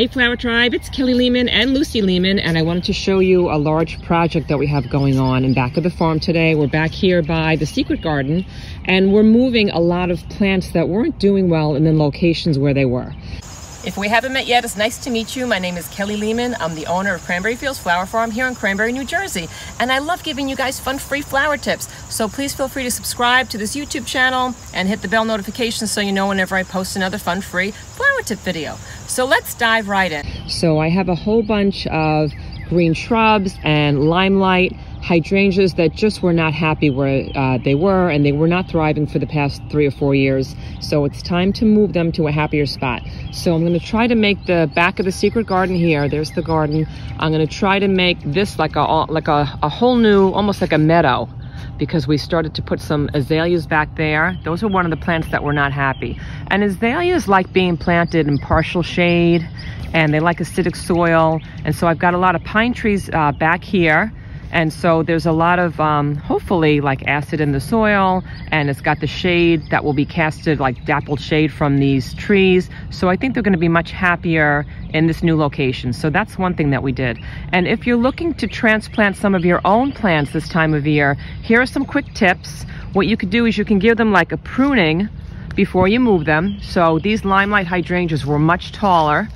Hey Flower Tribe, it's Kelly Lehman and Lucy Lehman and I wanted to show you a large project that we have going on in back of the farm today. We're back here by the Secret Garden and we're moving a lot of plants that weren't doing well in the locations where they were. If we haven't met yet, it's nice to meet you. My name is Kelly Lehman. I'm the owner of Cranbury Fields Flower Farm here in Cranbury, New Jersey. And I love giving you guys fun, free flower tips. So please feel free to subscribe to this YouTube channel and hit the bell notification so you know whenever I post another fun, free flower tip video. So let's dive right in. So I have a whole bunch of green shrubs and limelight hydrangeas that just were not happy where uh, they were and they were not thriving for the past three or four years. So it's time to move them to a happier spot. So I'm going to try to make the back of the secret garden here. There's the garden. I'm going to try to make this like a like a, a whole new, almost like a meadow because we started to put some azaleas back there. Those are one of the plants that were not happy. And azaleas like being planted in partial shade and they like acidic soil. And so I've got a lot of pine trees uh, back here and so there's a lot of, um, hopefully, like acid in the soil, and it's got the shade that will be casted, like dappled shade from these trees. So I think they're gonna be much happier in this new location. So that's one thing that we did. And if you're looking to transplant some of your own plants this time of year, here are some quick tips. What you could do is you can give them like a pruning before you move them. So these limelight hydrangeas were much taller.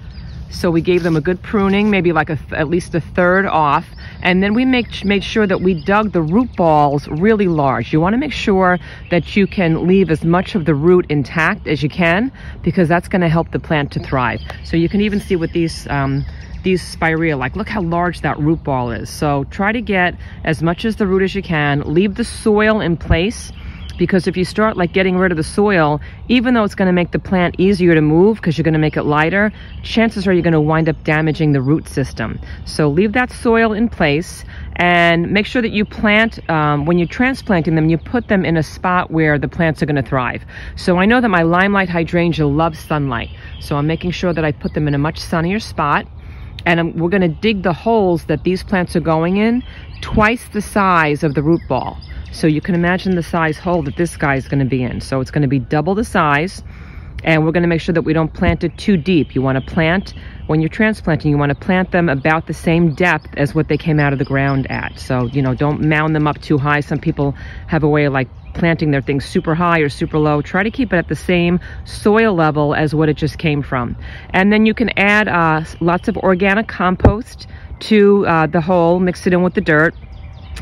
So we gave them a good pruning, maybe like a, at least a third off. And then we make, made sure that we dug the root balls really large. You wanna make sure that you can leave as much of the root intact as you can because that's gonna help the plant to thrive. So you can even see with these, um, these spirea, like look how large that root ball is. So try to get as much as the root as you can, leave the soil in place because if you start like getting rid of the soil, even though it's going to make the plant easier to move because you're going to make it lighter, chances are you're going to wind up damaging the root system. So leave that soil in place and make sure that you plant, um, when you're transplanting them, you put them in a spot where the plants are going to thrive. So I know that my limelight hydrangea loves sunlight. So I'm making sure that I put them in a much sunnier spot and I'm, we're going to dig the holes that these plants are going in twice the size of the root ball. So you can imagine the size hole that this guy is going to be in. So it's going to be double the size. And we're going to make sure that we don't plant it too deep. You want to plant, when you're transplanting, you want to plant them about the same depth as what they came out of the ground at. So, you know, don't mound them up too high. Some people have a way of like planting their things super high or super low. Try to keep it at the same soil level as what it just came from. And then you can add uh, lots of organic compost to uh, the hole, mix it in with the dirt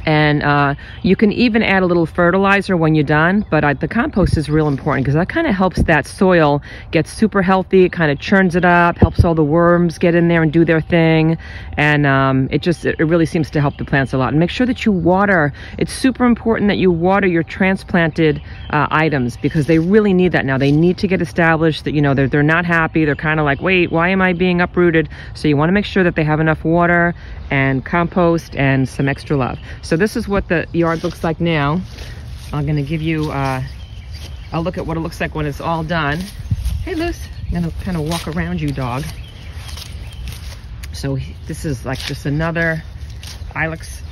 and uh, you can even add a little fertilizer when you're done but uh, the compost is real important because that kind of helps that soil get super healthy it kind of churns it up helps all the worms get in there and do their thing. And um, it just it really seems to help the plants a lot. And make sure that you water it's super important that you water your transplanted uh, items because they really need that now. They need to get established that you know they're, they're not happy they're kind of like wait why am I being uprooted? So you want to make sure that they have enough water and compost and some extra love so this is what the yard looks like now. I'm gonna give you uh, a look at what it looks like when it's all done. Hey, Luce, I'm gonna kind of walk around you, dog. So this is like just another ilex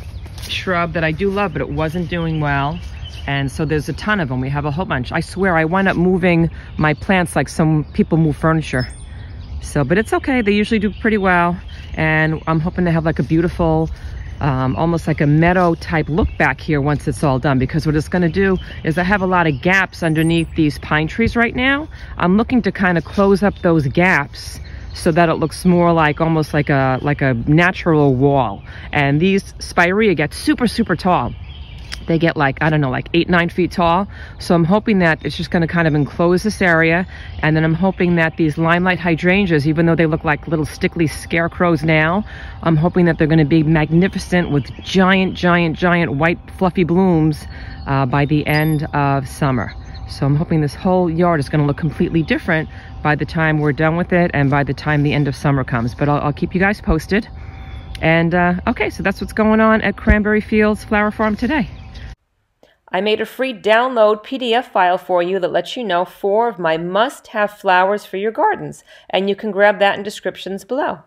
shrub that I do love, but it wasn't doing well. And so there's a ton of them. We have a whole bunch. I swear I wind up moving my plants like some people move furniture. So, but it's okay. They usually do pretty well. And I'm hoping to have like a beautiful um, almost like a meadow type look back here once it's all done because what it's going to do is I have a lot of gaps underneath these pine trees right now. I'm looking to kind of close up those gaps so that it looks more like almost like a like a natural wall and these spirea get super super tall they get like, I don't know, like eight, nine feet tall. So I'm hoping that it's just gonna kind of enclose this area. And then I'm hoping that these limelight hydrangeas, even though they look like little stickly scarecrows now, I'm hoping that they're gonna be magnificent with giant, giant, giant white fluffy blooms uh, by the end of summer. So I'm hoping this whole yard is gonna look completely different by the time we're done with it and by the time the end of summer comes. But I'll, I'll keep you guys posted. And uh, okay, so that's what's going on at Cranbury Fields Flower Farm today. I made a free download PDF file for you that lets you know four of my must-have flowers for your gardens, and you can grab that in descriptions below.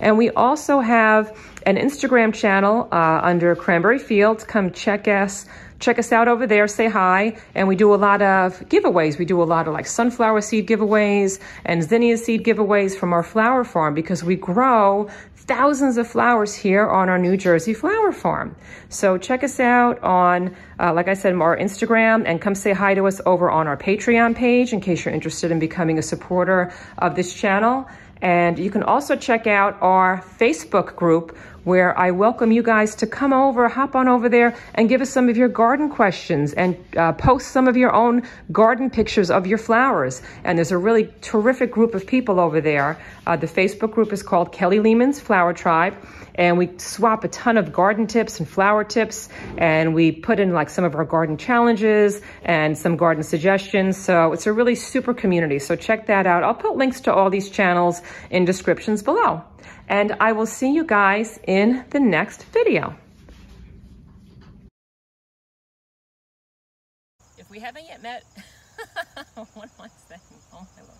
And we also have an Instagram channel uh, under Cranbury Fields. Come check us check us out over there, say hi. And we do a lot of giveaways. We do a lot of like sunflower seed giveaways and zinnia seed giveaways from our flower farm because we grow thousands of flowers here on our New Jersey flower farm. So check us out on, uh, like I said, our Instagram and come say hi to us over on our Patreon page in case you're interested in becoming a supporter of this channel. And you can also check out our Facebook group where I welcome you guys to come over, hop on over there and give us some of your garden questions and uh, post some of your own garden pictures of your flowers. And there's a really terrific group of people over there. Uh, the Facebook group is called Kelly Lehman's Flower Tribe. And we swap a ton of garden tips and flower tips. And we put in like some of our garden challenges and some garden suggestions. So it's a really super community. So check that out. I'll put links to all these channels in descriptions below. And I will see you guys in the next video. If we haven't yet met, am I saying? Oh my Lord.